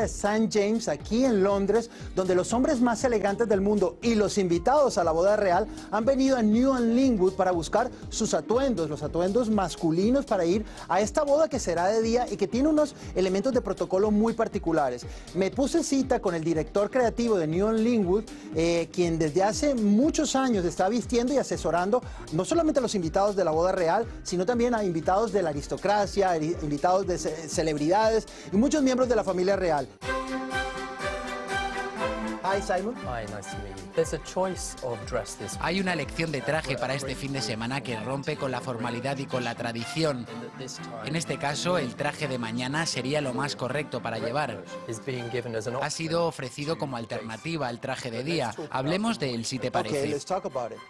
de St. James, aquí en Londres, donde los hombres más elegantes del mundo y los invitados a la boda real han venido a New Linwood para buscar sus atuendos, los atuendos masculinos para ir a esta boda que será de día y que tiene unos elementos de protocolo muy particulares. Me puse cita con el director creativo de New Linwood, eh, quien desde hace muchos años está vistiendo y asesorando no solamente a los invitados de la boda real, sino también a invitados de la aristocracia, invitados de celebridades y muchos miembros de la familia real. Listen. Hi, Simon. Hi, nice to meet you. There's a choice of dress this Hay una elección de traje para este fin de semana que rompe con la formalidad y con la tradición. En este caso, el traje de mañana sería lo más correcto para llevar. Ha sido ofrecido como alternativa al traje de día. Hablemos de él, si te parece.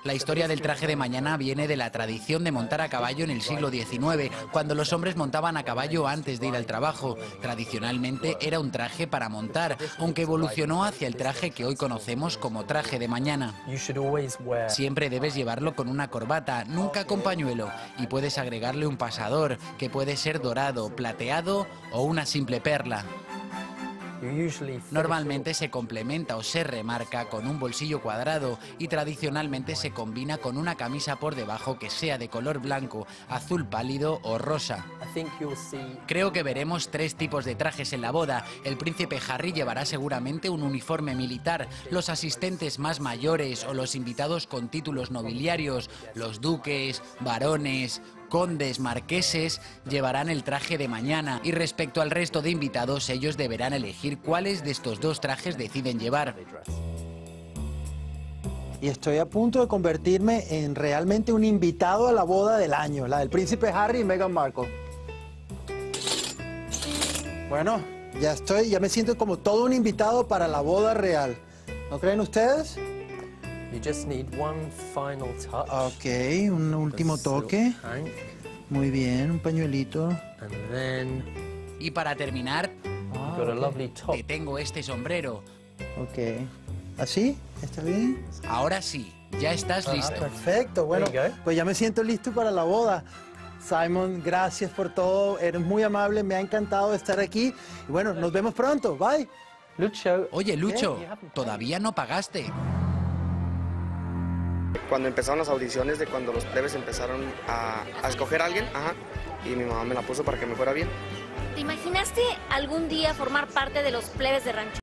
La historia del traje de mañana viene de la tradición de montar a caballo en el siglo XIX, cuando los hombres montaban a caballo antes de ir al trabajo. Tradicionalmente era un traje para montar, aunque evolucionó hacia el traje que hoy conocemos como traje de mañana. Siempre debes llevarlo con una corbata, nunca con pañuelo, y puedes agregarle un pasador, que puede ser dorado, plateado o una simple perla. Normalmente se complementa o se remarca con un bolsillo cuadrado y tradicionalmente se combina con una camisa por debajo que sea de color blanco, azul pálido o rosa. Creo que veremos tres tipos de trajes en la boda. El príncipe Harry llevará seguramente un uniforme militar, los asistentes más mayores o los invitados con títulos nobiliarios, los duques, varones condes, marqueses llevarán el traje de mañana y respecto al resto de invitados ellos deberán elegir cuáles de estos dos trajes deciden llevar. Y estoy a punto de convertirme en realmente un invitado a la boda del año, la del príncipe Harry y Meghan Markle. Bueno, ya estoy, ya me siento como todo un invitado para la boda real. ¿No creen ustedes? You just need one final touch. Ok, un último toque. Muy bien, un pañuelito. And then y para terminar, ah, got a lovely top. te tengo este sombrero. Ok. ¿Así? ¿Está bien? Ahora sí, ya estás ah, listo. Perfecto, bueno, pues ya me siento listo para la boda. Simon, gracias por todo, eres muy amable, me ha encantado estar aquí. Y bueno, nos vemos pronto, bye. Lucho. Oye, Lucho, todavía no pagaste cuando empezaron las audiciones, de cuando los plebes empezaron a, escoger a alguien, ajá, y mi mamá me la puso para que me fuera bien. ¿Te imaginaste algún día formar parte de los plebes de rancho?